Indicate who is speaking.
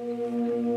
Speaker 1: Música